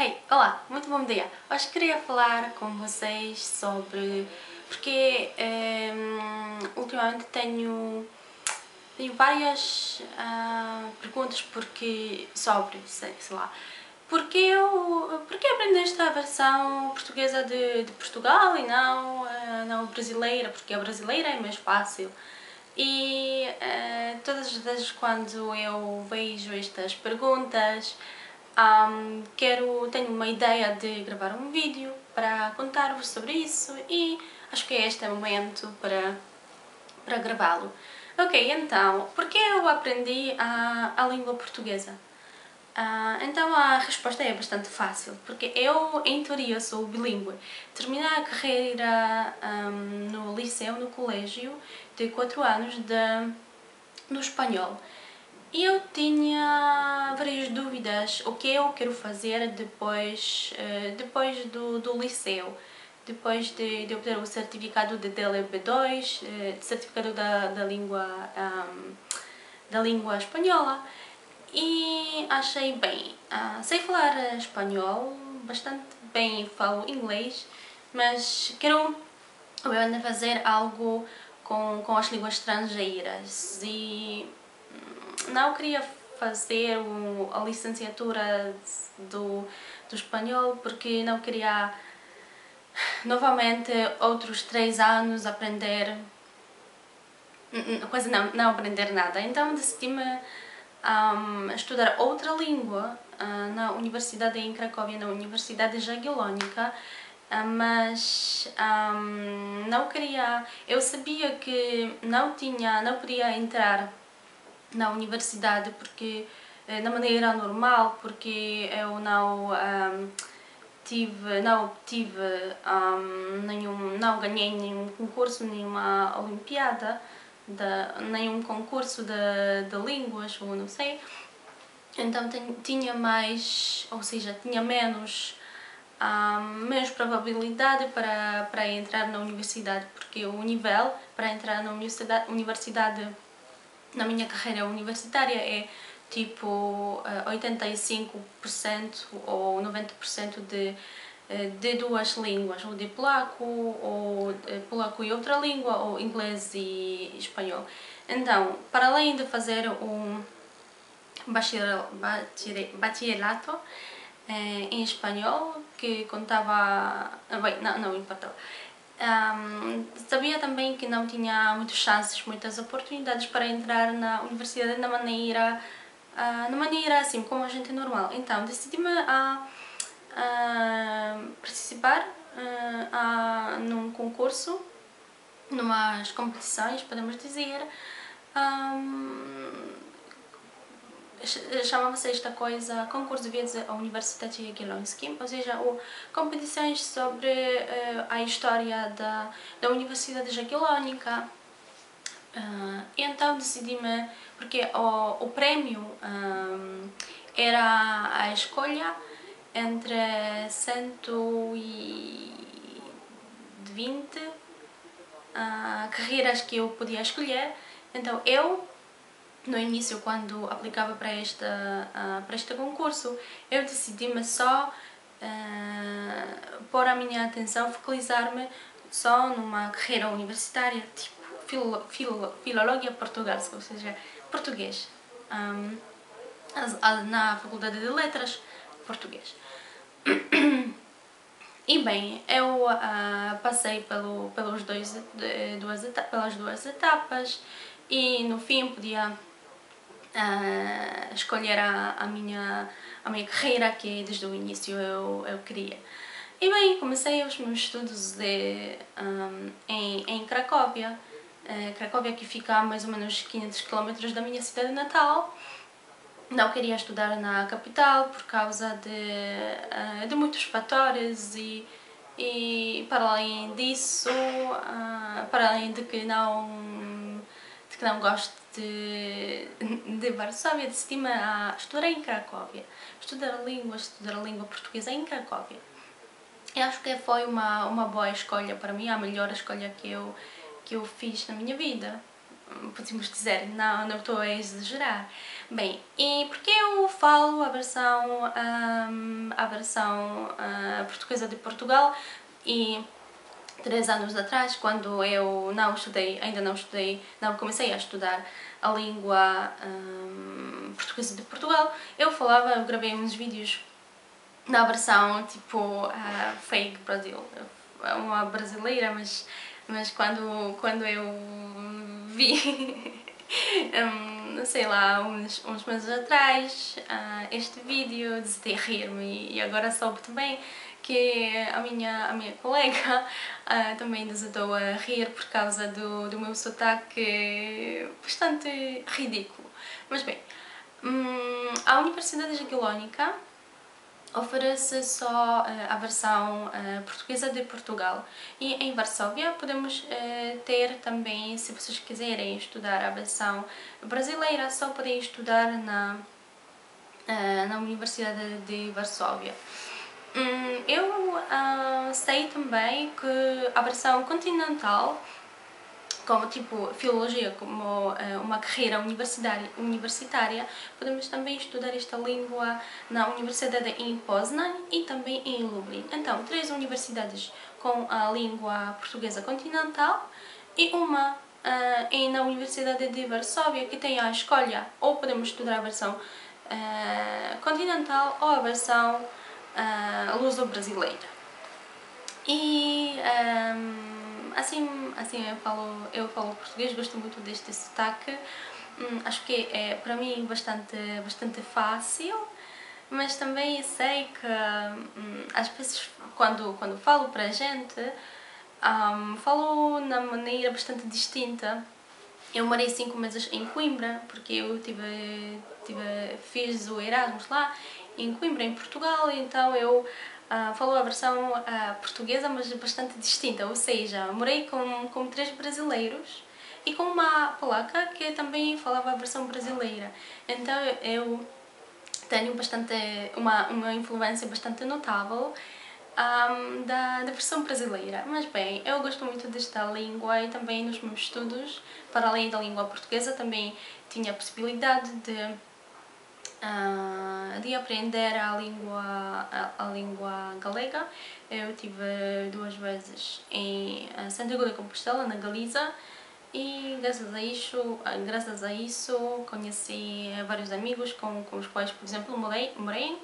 Hey, olá, muito bom dia! Hoje queria falar com vocês sobre... porque um, ultimamente tenho, tenho várias uh, perguntas porque, sobre, sei, sei lá, porque eu porque aprendeste a versão portuguesa de, de Portugal e não, uh, não brasileira, porque a brasileira é mais fácil. E uh, todas as vezes quando eu vejo estas perguntas, um, quero, tenho uma ideia de gravar um vídeo para contar-vos sobre isso e acho que este é o momento para, para gravá-lo. Ok, então, por que eu aprendi a, a língua portuguesa? Uh, então a resposta é bastante fácil, porque eu, em teoria, sou bilíngue. Terminei a carreira um, no liceu, no colégio, de 4 anos de, no espanhol. E eu tinha dúvidas o que eu quero fazer depois, uh, depois do, do liceu. Depois de, de obter o certificado de DLB2, uh, eh, certificado da, da, língua, da língua espanhola. E achei bem, uh, sei falar espanhol, bastante bem falo inglês, mas quero fazer algo com, com as línguas estrangeiras e não queria fazer a licenciatura do, do espanhol porque não queria novamente outros três anos aprender quase não, não aprender nada. Então decidi-me um, estudar outra língua uh, na universidade em Cracóvia, na Universidade Jagiellónica uh, mas um, não queria, eu sabia que não tinha, não podia entrar na universidade porque eh, na maneira normal porque eu não um, tive não tive um, nenhum não ganhei nenhum concurso nenhuma olimpiada de, nenhum concurso de, de línguas ou não sei. Então tinha mais ou seja tinha menos um, menos probabilidade para para entrar na universidade porque o nível para entrar na universidade universidade na minha carreira universitária é tipo 85% eh, ou 90% de, eh, de duas línguas, ou de polaco, ou eh, polaco e outra língua, ou inglês e espanhol. Então, para além de fazer um bachillerato em espanhol, que contava... Bem, não, não importava um, sabia também que não tinha muitas chances, muitas oportunidades para entrar na universidade na maneira, uh, na maneira assim, como a gente é normal. Então, decidi-me a, a, participar uh, a, num concurso, numas competições, podemos dizer, um, chamava-se esta coisa concurso de à Universidade Jagiellonski, ou seja, o, competições sobre uh, a história da, da Universidade Jagiellónica. Uh, então decidi-me, porque o, o prémio um, era a escolha entre 120 uh, carreiras que eu podia escolher, então eu no início, quando aplicava para, esta, uh, para este concurso, eu decidi-me só uh, pôr a minha atenção, focalizar-me só numa carreira universitária, tipo filo, filo, filologia portuguesa, ou seja, português. Um, na Faculdade de Letras, português. E bem, eu uh, passei pelo, pelos dois, duas, pelas duas etapas e no fim podia uh, escolher a, a, minha, a minha carreira que desde o início eu, eu queria. E bem, comecei os meus estudos de, um, em, em Cracóvia, uh, Cracóvia que fica a mais ou menos 500 km da minha cidade natal. Não queria estudar na capital por causa de, uh, de muitos fatores e, e para além disso, uh, para além de que não, de que não gosto de, de Varsóvia, decidi-me a estudar em Cracóvia, estudar línguas, estudar língua portuguesa em Cracóvia. E acho que foi uma, uma boa escolha para mim, a melhor escolha que eu, que eu fiz na minha vida. Podemos dizer, não, não estou a exagerar. Bem, e porque eu falo a versão um, a versão uh, portuguesa de Portugal e três anos atrás, quando eu não estudei, ainda não estudei, não comecei a estudar a língua um, portuguesa de Portugal, eu falava, eu gravei uns vídeos na versão tipo uh, fake Brasil, uma brasileira, mas, mas quando, quando eu vi, um, sei lá, uns, uns meses atrás, uh, este vídeo, decidi rir-me e agora soube também que a minha, a minha colega uh, também desatou a rir por causa do, do meu sotaque bastante ridículo. Mas bem, hum, a Universidade Jagiellónica oferece só uh, a versão uh, portuguesa de Portugal e em Varsóvia podemos uh, ter também, se vocês quiserem estudar a versão brasileira, só podem estudar na, na Universidade de Varsóvia. Um, eu sei também que a versão continental como tipo filologia, como uh, uma carreira universitária, universitária, podemos também estudar esta língua na Universidade em Poznan e também em Lublin. Então, três universidades com a língua portuguesa continental e uma uh, na Universidade de Varsóvia que tem a escolha ou podemos estudar a versão uh, continental ou a versão uh, luso-brasileira. E um, assim, assim eu falo, eu falo português, gosto muito deste sotaque. Hum, acho que é para mim bastante, bastante fácil, mas também sei que hum, às vezes quando, quando falo para a gente, um, falo na maneira bastante distinta. Eu morei cinco meses em Coimbra, porque eu tive, tive, fiz o Erasmus lá em Coimbra, em Portugal, então eu Uh, falou a versão uh, portuguesa, mas bastante distinta, ou seja, morei com, com três brasileiros e com uma polaca que também falava a versão brasileira. Então eu tenho bastante uma, uma influência bastante notável um, da, da versão brasileira. Mas bem, eu gosto muito desta língua e também nos meus estudos, para além da língua portuguesa, também tinha a possibilidade de uh, de aprender a língua, a, a, língua galega. Eu tive duas vezes em Santiago de Compostela, na Galiza, e graças a isso, graças a isso conheci vários amigos com, com os quais, por exemplo, morei, morei